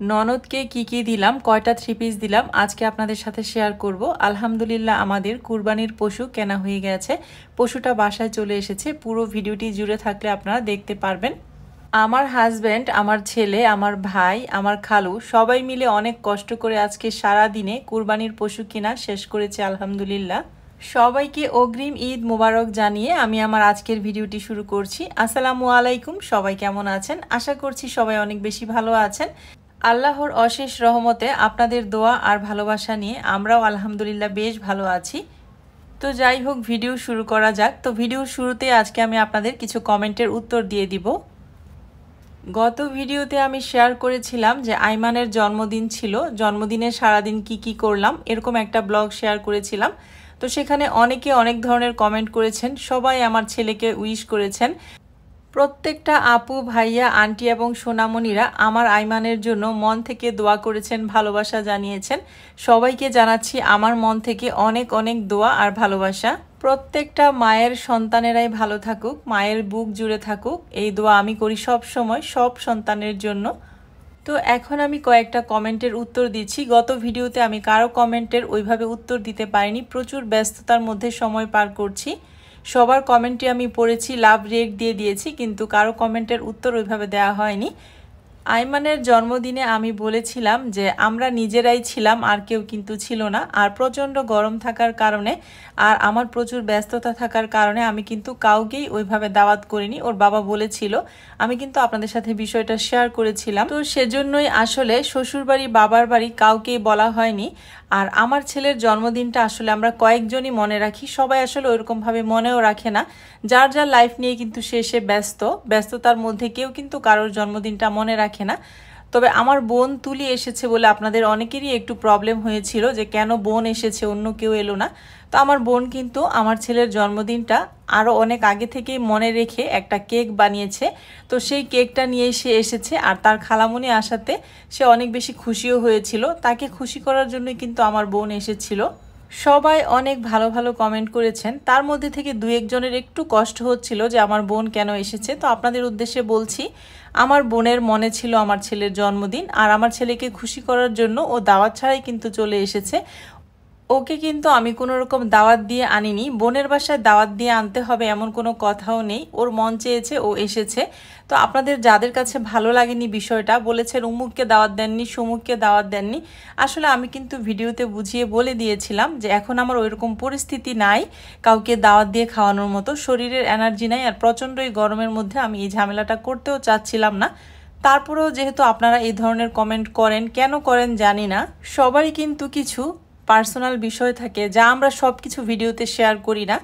ননদকে কি কি দিলাম, কয়টা থ্রি পিস দিলাম, আজকে আপনাদের সাথে শেয়ার করব। আলহামদুলিল্লাহ আমাদের কুরবানির পশু কেনা হয়ে গেছে। পশুটা বাসায় চলে এসেছে। পুরো ভিডিওটি জুড়ে থাকলে আপনারা দেখতে পারবেন। আমার হাজব্যান্ড আমার ছেলে, আমার ভাই, আমার খালু, সবাই মিলে অনেক কষ্ট করে আজকে সারা দিনে কুরবানির পশু কিনা শেষ করেছে, আলহামদুলিল্লাহ। সবাইকে অগ্রিম ঈদ মোবারক জানিয়ে আমি আমার আজকের ভিডিওটি শুরু করছি। আসসালামু আলাইকুম, সবাই কেমন আছেন? আশা করছি সবাই অনেক বেশি ভালো আছেন। আল্লাহর অশেষ রহমতে আপনাদের দোয়া আর ভালোবাসা নিয়ে আমরাও আলহামদুলিল্লাহ বেশ ভালো আছি। তো যাই হোক, ভিডিও শুরু করা যাক। তো ভিডিওর শুরুতে আজকে আমি আপনাদের কিছু কমেন্টের উত্তর দিয়ে দিব। গত ভিডিওতে আমি শেয়ার করেছিলাম যে আইমানের জন্মদিন ছিল। জন্মদিনে সারাদিন কি কি করলাম, এরকম একটা ব্লগ শেয়ার করেছিলাম। তো সেখানে অনেকে অনেক ধরনের কমেন্ট করেছেন। সবাই আমার ছেলেকে উইশ করেছেন। প্রত্যেকটা আপু, ভাইয়া, আন্টি এবং সোনামণিরা আমার আইমানের জন্য মন থেকে দোয়া করেছেন, ভালোবাসা জানিয়েছেন। সবাইকে জানাচ্ছি আমার মন থেকে অনেক অনেক দোয়া আর ভালোবাসা। প্রত্যেকটা মায়ের সন্তানেরাই ভালো থাকুক, মায়ের বুক জুড়ে থাকুক। এই দোয়া আমি করি সব সময়, সব সন্তানের জন্য। তো এখন আমি কয়েকটা কমেন্টের উত্তর দিচ্ছি। গত ভিডিওতে আমি কারও কমেন্টের ওইভাবে উত্তর দিতে পারিনি। প্রচুর ব্যস্ততার মধ্যে সময় পার করছি। সবার কমেন্টে আমি পড়েছি, লাভ রেট দিয়ে দিয়েছি, কিন্তু কারও কমেন্টের উত্তর ওইভাবে দেওয়া হয়নি। আইমানের জন্মদিনে আমি বলেছিলাম যে আমরা নিজেরাই ছিলাম, আর কেউ কিন্তু ছিল না। আর প্রচণ্ড গরম থাকার কারণে, আর আমার প্রচুর ব্যস্ততা থাকার কারণে আমি কিন্তু কাউকেই ওইভাবে দাওয়াত করিনি। ওর বাবা বলেছিল, আমি কিন্তু আপনাদের সাথে বিষয়টা শেয়ার করেছিলাম। তো সেজন্যই আসলে শ্বশুরবাড়ি, বাবার বাড়ি কাউকেই বলা হয়নি। আর আমার ছেলের জন্মদিনটা আসলে আমরা কয়েকজনই মনে রাখি। সবাই আসলে ওইরকমভাবে মনেও রাখে না। যার যার লাইফ নিয়ে কিন্তু সে সে ব্যস্ত। ব্যস্ততার মধ্যে কেউ কিন্তু কারোর জন্মদিনটা মনে রাখে না। তবে আমার বোন তুলি এসেছে বলে আপনাদের অনেকেরই একটু প্রবলেম হয়েছিল যে কেন বোন এসেছে, অন্য কেউ এলো না। তো আমার বোন কিন্তু আমার ছেলের জন্মদিনটা আরও অনেক আগে থেকেই মনে রেখে একটা কেক বানিয়েছে। তো সেই কেকটা নিয়ে সে এসেছে আর তার খালামুনি আসাতে সে অনেক বেশি খুশিও হয়েছিল। তাকে খুশি করার জন্যই কিন্তু আমার বোন এসেছিল। সবাই অনেক ভালো ভালো কমেন্ট করেছেন। তার মধ্যে থেকে দু একজনের একটু কষ্ট হচ্ছিল যে আমার বোন কেন এসেছে। তো আপনাদের উদ্দেশ্যে বলছি, আমার বোনের মনে ছিল আমার ছেলের জন্মদিন আর আমার ছেলেকে খুশি করার জন্য ও দাওয়াত ছাড়াই কিন্তু চলে এসেছে। ওকে কিন্তু আমি কোনো রকম দাওয়াত দিয়ে আনিনি। বোনের বাসায় দাওয়াত দিয়ে আনতে হবে এমন কোনো কথাও নেই। ওর মন চেয়েছে, ও এসেছে। তো আপনাদের যাদের কাছে ভালো লাগেনি বিষয়টা, বলেছেন, উমুককে দাওয়াত দেননি, সুমুককে দাওয়াত দেননি। আসলে আমি কিন্তু ভিডিওতে বুঝিয়ে বলে দিয়েছিলাম যে এখন আমার ওইরকম পরিস্থিতি নাই কাউকে দাওয়াত দিয়ে খাওয়ানোর মতো। শরীরের এনার্জি নাই আর প্রচণ্ড এই গরমের মধ্যে আমি এই ঝামেলাটা করতেও চাচ্ছিলাম না। তারপরেও যেহেতু আপনারা এই ধরনের কমেন্ট করেন, কেন করেন জানি না। সবারই কিন্তু কিছু পার্সোনাল বিষয় থাকে, যা আমরা সব কিছু ভিডিওতে শেয়ার করি না।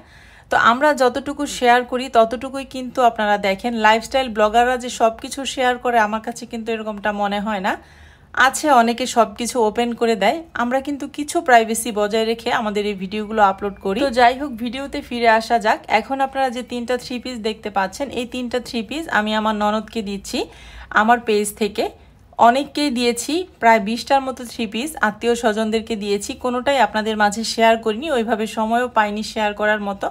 তো আমরা যতটুকু শেয়ার করি, ততটুকুই কিন্তু আপনারা দেখেন। লাইফস্টাইল ব্লগাররা যে সব কিছু শেয়ার করে, আমার কাছে কিন্তু এরকমটা মনে হয় না। আছে অনেকে সব কিছু ওপেন করে দেয়। আমরা কিন্তু কিছু প্রাইভেসি বজায় রেখে আমাদের এই ভিডিওগুলো আপলোড করি। তো যাই হোক, ভিডিওতে ফিরে আসা যাক। এখন আপনারা যে তিনটা থ্রি পিস দেখতে পাচ্ছেন, এই তিনটা থ্রি পিস আমি আমার ননদকে দিচ্ছি, আমার পেজ থেকে। অনেককেই দিয়েছি, প্রায় বিশটার মতো থ্রি পিস আত্মীয় স্বজনদেরকে দিয়েছি, কোনোটাই আপনাদের মাঝে শেয়ার করিনি, ওইভাবে সময়ও পাইনি শেয়ার করার মতো।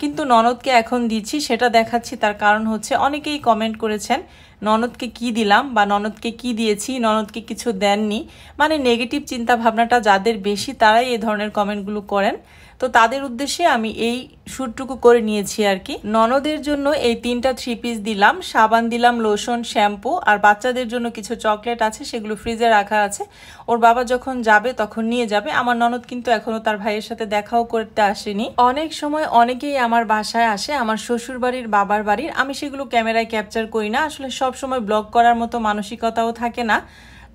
কিন্তু ননদকে এখন দিচ্ছি, সেটা দেখাচ্ছি, তার কারণ হচ্ছে অনেকেই কমেন্ট করেছেন ননদকে কি দিলাম বা ননদকে কি দিয়েছি, ননদকে কিছু দেননি মানে নেগেটিভ চিন্তা ভাবনাটা যাদের বেশি তারাই এই ধরনের কমেন্টগুলো করেন। তো তাদের উদ্দেশ্যে আমি এই শ্যুটটুকু করে নিয়েছি আর কি। ননদের জন্য এই তিনটা থ্রি পিস দিলাম, সাবান দিলাম লোশন শ্যাম্পু আর বাচ্চাদের জন্য কিছু চকলেট আছে, সেগুলো ফ্রিজে রাখা আছে। ওর বাবা যখন যাবে তখন নিয়ে যাবে। আমার ননদ কিন্তু এখনও তার ভাইয়ের সাথে দেখাও করতে আসেনি। অনেক সময় অনেকেই আমার বাসায় আসে, আমার শ্বশুর বাড়ির বাবার বাড়ির, আমি সেগুলো ক্যামেরায় ক্যাপচার করি না। আসলে সব সময় ব্লগ করার মতো মানসিকতাও থাকে না।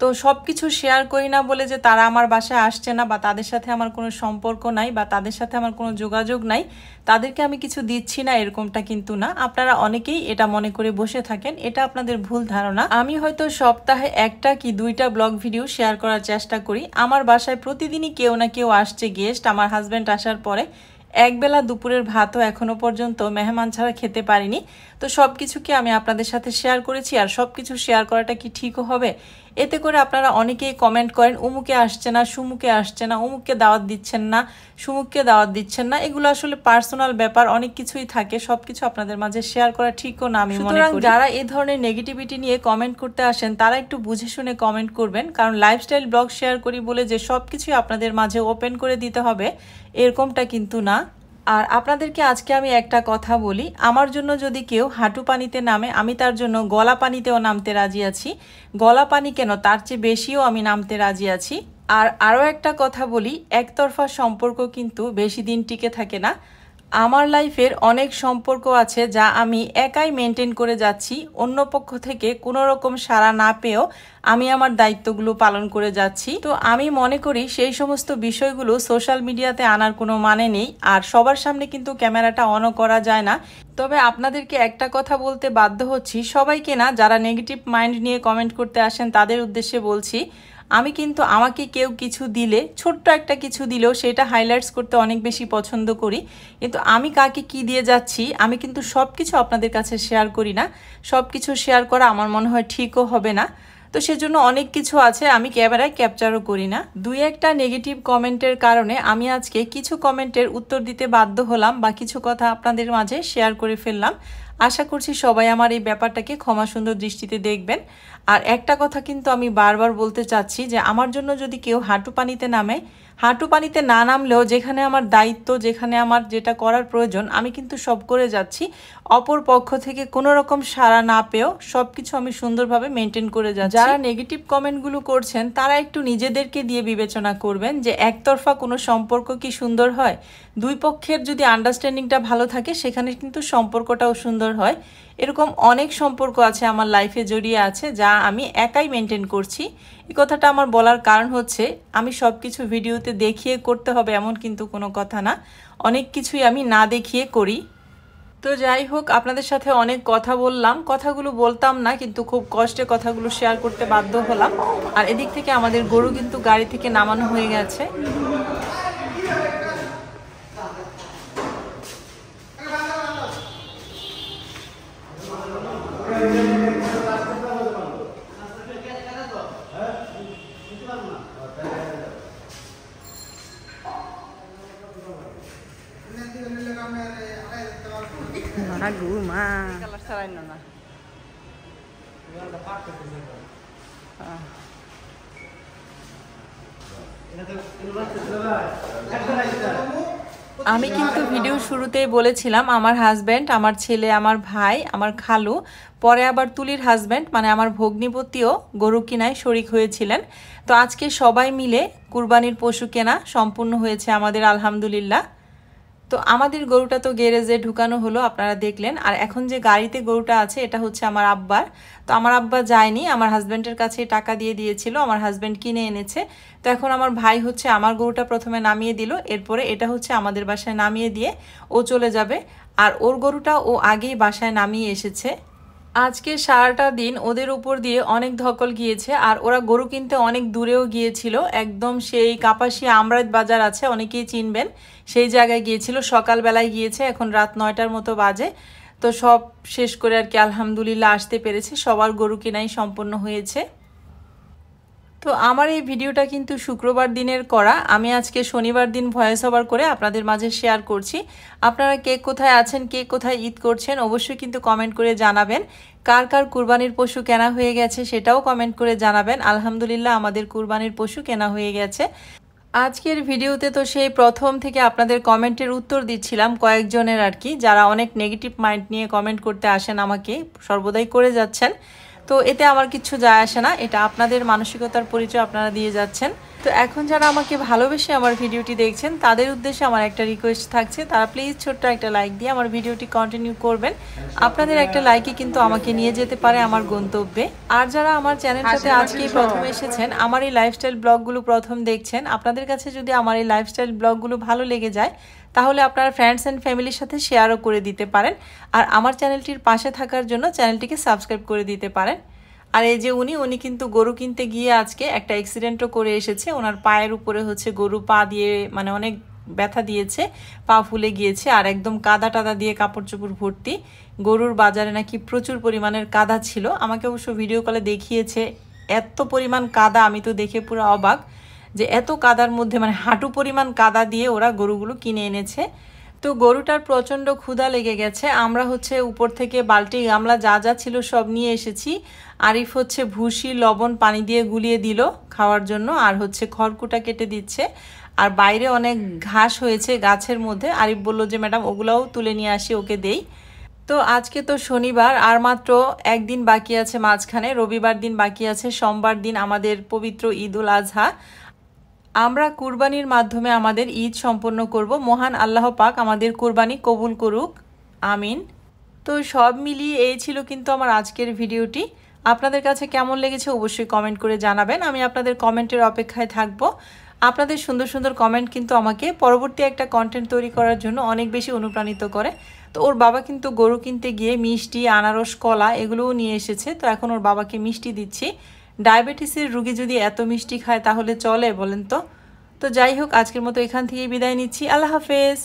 তো সব কিছু শেয়ার করি না বলে যে তারা আমার বাসায় আসছে না বা তাদের সাথে আমার কোনো সম্পর্ক নাই বা তাদের সাথে আমার কোনো যোগাযোগ নাই, তাদেরকে আমি কিছু দিচ্ছি না এরকমটা কিন্তু না। আপনারা অনেকেই এটা মনে করে বসে থাকেন, এটা আপনাদের ভুল ধারণা। আমি হয়তো সপ্তাহে একটা কি দুইটা ব্লগ ভিডিও শেয়ার করার চেষ্টা করি। আমার বাসায় প্রতিদিনই কেউ না কেউ আসছে গেস্ট আমার হাজব্যান্ড আসার পরে। একবেলা দুপুরের ভাতও এখনও পর্যন্ত মেহমান ছাড়া খেতে পারিনি। তো সব কিছুকে আমি আপনাদের সাথে শেয়ার করেছি? আর সব কিছু শেয়ার করাটা কি ঠিকও হবে? এতে করে আপনারা অনেকেই কমেন্ট করেন উমুকে আসছে না সুমুকে আসছে না উমুককে দাওয়াত দিচ্ছেন না সুমুককে দাওয়াত দিচ্ছেন না। এগুলো আসলে পার্সোনাল ব্যাপার অনেক কিছুই থাকে সব কিছু আপনাদের মাঝে শেয়ার করা ঠিকও না আমি মনে করি। যারা এই ধরনের নেগেটিভিটি নিয়ে কমেন্ট করতে আসেন তারা একটু বুঝে শুনে কমেন্ট করবেন কারণ লাইফস্টাইল ব্লগ শেয়ার করি বলে যে সব কিছুই আপনাদের মাঝে ওপেন করে দিতে হবে এরকমটা কিন্তু না। আর আপনাদেরকে আজকে আমি একটা কথা বলি। আমার জন্য যদি কেউ হাঁটু পানিতে নামে, আমি তার জন্য গলা পানিতেও নামতে রাজি আছি। গলা পানি কেন? তার চেয়ে বেশিও আমি নামতে রাজি আছি। আর আরও একটা কথা বলি, একতরফা সম্পর্ক কিন্তু বেশি দিন টিকে থাকে না। আমার লাইফের অনেক সম্পর্ক আছে যা আমি একাই মেনটেন করে যাচ্ছি। অন্য পক্ষ থেকে কোনো রকম সাড়া না পেয়েও আমি আমার দায়িত্বগুলো পালন করে যাচ্ছি। তো আমি মনে করি সেই সমস্ত বিষয়গুলো সোশ্যাল মিডিয়াতে আনার কোনো মানে নেই আর সবার সামনে কিন্তু ক্যামেরাটা অনও করা যায় না। তবে আপনাদেরকে একটা কথা বলতে বাধ্য হচ্ছি। সবাইকে না যারা নেগেটিভ মাইন্ড নিয়ে কমেন্ট করতে আসেন তাদের উদ্দেশ্যে বলছি আমি কিন্তু আমাকে কেউ কিছু দিলে, ছোট্ট একটা কিছু দিলেও সেটা হাইলাইটস করতে অনেক বেশি পছন্দ করি। কিন্তু আমি কাকে কি দিয়ে যাচ্ছি, আমি কিন্তু সব কিছু আপনাদের কাছে শেয়ার করি না। সব কিছু শেয়ার করা আমার মনে হয় ঠিকও হবে না। তো সেজন্য অনেক কিছু আছে, আমি ক্যামেরায় ক্যাপচারও করি না। দুই একটা নেগেটিভ কমেন্টের কারণে আমি আজকে কিছু কমেন্টের উত্তর দিতে বাধ্য হলাম, বা কিছু কথা আপনাদের মাঝে শেয়ার করে ফেললাম। আশা করছি সবাই আমার এই ব্যাপারটাকে ক্ষমা সুন্দর দৃষ্টিতে দেখবেন। আর একটা কথা কিন্তু আমি বারবার বলতে চাচ্ছি যে, আমার জন্য যদি কেউ হাঁটু পানিতে নামে হাঁটু পানিতে না নামলেও যেখানে আমার দায়িত্ব, যেখানে আমার যেটা করার প্রয়োজন, আমি কিন্তু সব করে যাচ্ছি। অপর পক্ষ থেকে কোনো রকম সাড়া না পেয়েও সব কিছু আমি সুন্দরভাবে মেনটেন করে যাচ্ছি। যারা নেগেটিভ কমেন্টগুলো করছেন, তারা একটু নিজেদেরকে দিয়ে বিবেচনা করবেন যে একতরফা কোনো সম্পর্ক কি সুন্দর হয়। দুই পক্ষের যদি আন্ডারস্ট্যান্ডিংটা ভালো থাকে, সেখানে কিন্তু সম্পর্কটাও সুন্দর হয়। এরকম অনেক সম্পর্ক আছে আমার লাইফে জড়িয়ে আছে, যা আমি একাই মেনটেন করছি। এই কথাটা আমার বলার কারণ হচ্ছে, আমি সব কিছু ভিডিওতে দেখিয়ে করতে হবে এমন কিন্তু কোনো কথা না। অনেক কিছুই আমি না দেখিয়ে করি। তো যাই হোক, আপনাদের সাথে অনেক কথা বললাম। কথাগুলো বলতাম না, কিন্তু খুব কষ্টে কথাগুলো শেয়ার করতে বাধ্য হলাম। আর এদিক থেকে আমাদের গরু কিন্তু গাড়ি থেকে নামানো হয়ে গেছে। Lagu mah. কালার ছাড়াই না আমি কিন্তু ভিডিও শুরুতেই বলেছিলাম, আমার হাজব্যান্ড আমার ছেলে, আমার ভাই, আমার খালু, পরে আবার তুলির হাজব্যান্ড মানে আমার ভগ্নিপতিও গরু কিনায় শরিক হয়েছিলেন। তো আজকে সবাই মিলে কুরবানির পশু কেনা সম্পূর্ণ হয়েছে আমাদের, আলহামদুলিল্লাহ। তো আমাদের গরুটা তো গ্যারেজে ঢুকানো হলো, আপনারা দেখলেন। আর এখন যে গাড়িতে গরুটা আছে, এটা হচ্ছে আমার আব্বার। তো আমার আব্বা যায়নি, আমার হাজব্যান্ডের কাছে টাকা দিয়ে দিয়েছিল, আমার হাজব্যান্ড কিনে এনেছে। তো এখন আমার ভাই হচ্ছে আমার গরুটা প্রথমে নামিয়ে দিল, এরপরে এটা হচ্ছে আমাদের বাসায় নামিয়ে দিয়ে ও চলে যাবে। আর ওর গরুটা ও আগেই বাসায় নামিয়ে এসেছে। আজকে সারাটা দিন ওদের উপর দিয়ে অনেক ধকল গিয়েছে, আর ওরা গরু কিনতে অনেক দূরেও গিয়েছিল। একদম সেই কাপাসি আমরাত বাজার আছে, অনেকেই চিনবেন। সেই জায়গায় গিয়েছিল, সকালবেলায় গিয়েছে, এখন রাত নয়টার মতো বাজে। তো সব শেষ করে আর কি আলহামদুলিল্লাহ আসতে পেরেছে। সবার গরু কেনাই সম্পন্ন হয়েছে। তো আমার এই ভিডিওটা কিন্তু শুক্রবার দিনের করা। আমি আজকে শনিবার দিন ভয়েস ওভার করে আপনাদের মাঝে শেয়ার করছি। আপনারা কে কোথায় আছেন, কে কোথায় ঈদ করছেন, অবশ্যই কিন্তু কমেন্ট করে জানাবেন। কার কার কুরবানির পশু কেনা হয়ে গেছে সেটাও কমেন্ট করে জানাবেন। আলহামদুলিল্লাহ আমাদের কুরবানির পশু কেনা হয়ে গেছে। আজকের ভিডিওতে তো সেই প্রথম থেকে আপনাদের কমেন্টের উত্তর দিচ্ছিলাম কয়েকজনের আর কি। যারা অনেক নেগেটিভ মাইন্ড নিয়ে কমেন্ট করতে আসেন আমাকে, সর্বদাই করে যাচ্ছেন। তো এতে আমার কিছু যায় আসে না। এটা আপনাদের মানসিকতার পরিচয় আপনারা দিয়ে যাচ্ছেন। তো এখন যারা আমাকে ভালোবেসে আমার ভিডিওটি দেখছেন তাদের উদ্দেশ্যে আমার একটা রিকোয়েস্ট থাকছে। তারা প্লিজ ছোট্ট একটা লাইক দিয়ে আমার ভিডিওটি কন্টিনিউ করবেন। আপনাদের একটা লাইকই কিন্তু আমাকে নিয়ে যেতে পারে আমার গন্তব্যে। আর যারা আমার চ্যানেলটাতে আজকেই প্রথম এসেছেন আমার এই লাইফস্টাইল ব্লগগুলো প্রথম দেখছেন আপনাদের কাছে যদি আমার এই লাইফস্টাইল ব্লগগুলো ভালো লেগে যায় তাহলে আপনারা ফ্রেন্ডস অ্যান্ড ফ্যামিলির সাথে শেয়ারও করে দিতে পারেন। আর আমার চ্যানেলটির পাশে থাকার জন্য চ্যানেলটিকে সাবস্ক্রাইব করে দিতে পারেন। আর এই যে উনি উনি কিন্তু গরু কিনতে গিয়ে আজকে একটা অ্যাক্সিডেন্টও করে এসেছে। ওনার পায়ের উপরে হচ্ছে গরু পা দিয়ে মানে অনেক ব্যথা দিয়েছে, পা ফুলে গিয়েছে আর একদম কাদা টাদা দিয়ে কাপড় চোপড় ভর্তি। গরুর বাজারে নাকি প্রচুর পরিমাণের কাদা ছিল। আমাকে অবশ্য ভিডিও কলে দেখিয়েছে, এত পরিমাণ কাদা, আমি তো দেখে পুরো অবাক যে এত কাদার মধ্যে মানে হাঁটু পরিমাণ কাদা দিয়ে ওরা গরুগুলো কিনে এনেছে। তো গরুটার প্রচণ্ড ক্ষুধা লেগে গেছে। আমরা হচ্ছে উপর থেকে বালতি গামলা যা যা ছিল সব নিয়ে এসেছি। আরিফ হচ্ছে ভুসি, লবণ, পানি দিয়ে গুলিয়ে দিল খাওয়ার জন্য আর হচ্ছে খড়কুটা কেটে দিচ্ছে। আর বাইরে অনেক ঘাস হয়েছে গাছের মধ্যে। আরিফ বলল যে, ম্যাডাম, ওগুলোও তুলে নিয়ে আসি, ওকে দেই। তো আজকে তো শনিবার, আর মাত্র একদিন বাকি আছে মাঝখানে। রবিবার দিন বাকি আছে, সোমবার দিন আমাদের পবিত্র ঈদ উল আজহা। আমরা কুরবানির মাধ্যমে আমাদের ঈদ সম্পন্ন করব। মহান আল্লাহ পাক আমাদের কুরবানি কবুল করুক। আমিন। তো সব মিলিয়ে এই ছিল কিন্তু আমার আজকের ভিডিওটি। আপনাদের কাছে কেমন লেগেছে অবশ্যই কমেন্ট করে জানাবেন। আমি আপনাদের কমেন্টের অপেক্ষায় থাকব। আপনাদের সুন্দর সুন্দর কমেন্ট কিন্তু আমাকে পরবর্তী একটা কন্টেন্ট তৈরি করার জন্য অনেক বেশি অনুপ্রাণিত করে। তো ওর বাবা কিন্তু গরু কিনতে গিয়ে মিষ্টি, আনারস, কলা এগুলোও নিয়ে এসেছে। তো এখন ওর বাবাকে মিষ্টি দিচ্ছি। ডায়াবেটিসের রুগী যদি এত মিষ্টি খায় তাহলে চলে বলেন তো। তো যাই হোক, আজকের মতো এখান থেকেই বিদায় নিচ্ছি। আল্লাহ হাফেজ।